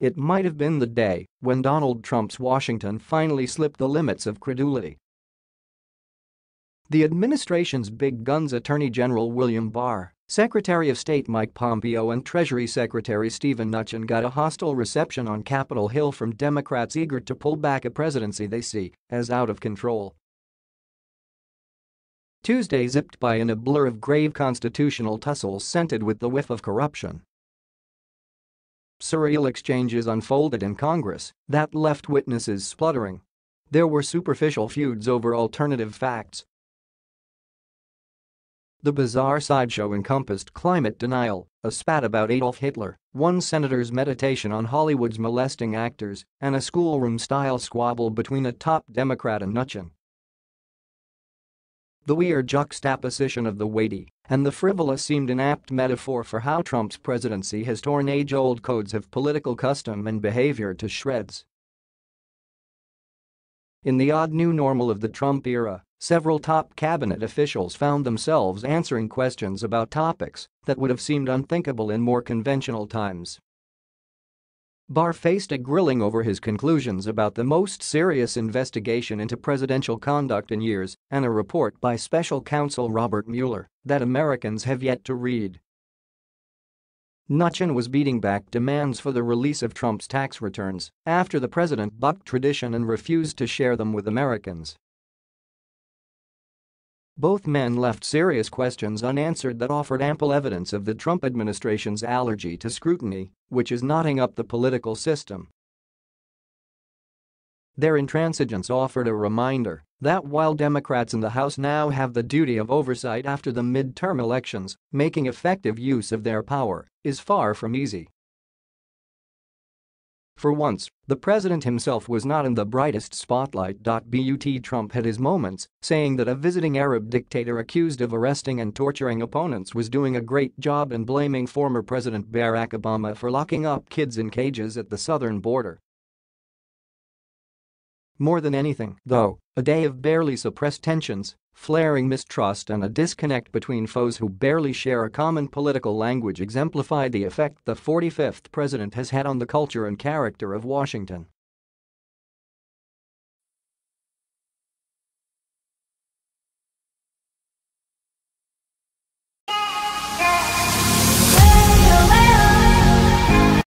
It might have been the day when Donald Trump's Washington finally slipped the limits of credulity. The administration's big guns Attorney General William Barr, Secretary of State Mike Pompeo and Treasury Secretary Steven Mnuchin got a hostile reception on Capitol Hill from Democrats eager to pull back a presidency they see as out of control. Tuesday zipped by in a blur of grave constitutional tussles scented with the whiff of corruption surreal exchanges unfolded in Congress that left witnesses spluttering. There were superficial feuds over alternative facts. The bizarre sideshow encompassed climate denial, a spat about Adolf Hitler, one senator's meditation on Hollywood's molesting actors, and a schoolroom-style squabble between a top Democrat and Mnuchin. The weird juxtaposition of the weighty and the frivolous seemed an apt metaphor for how Trump's presidency has torn age-old codes of political custom and behavior to shreds. In the odd new normal of the Trump era, several top cabinet officials found themselves answering questions about topics that would have seemed unthinkable in more conventional times. Barr faced a grilling over his conclusions about the most serious investigation into presidential conduct in years and a report by special counsel Robert Mueller that Americans have yet to read. Mnuchin was beating back demands for the release of Trump's tax returns after the president bucked tradition and refused to share them with Americans. Both men left serious questions unanswered that offered ample evidence of the Trump administration's allergy to scrutiny, which is knotting up the political system. Their intransigence offered a reminder that while Democrats in the House now have the duty of oversight after the midterm elections, making effective use of their power is far from easy. For once, the president himself was not in the brightest spotlight. But Trump had his moments, saying that a visiting Arab dictator accused of arresting and torturing opponents was doing a great job and blaming former President Barack Obama for locking up kids in cages at the southern border. More than anything, though, a day of barely suppressed tensions, flaring mistrust and a disconnect between foes who barely share a common political language exemplified the effect the 45th president has had on the culture and character of Washington.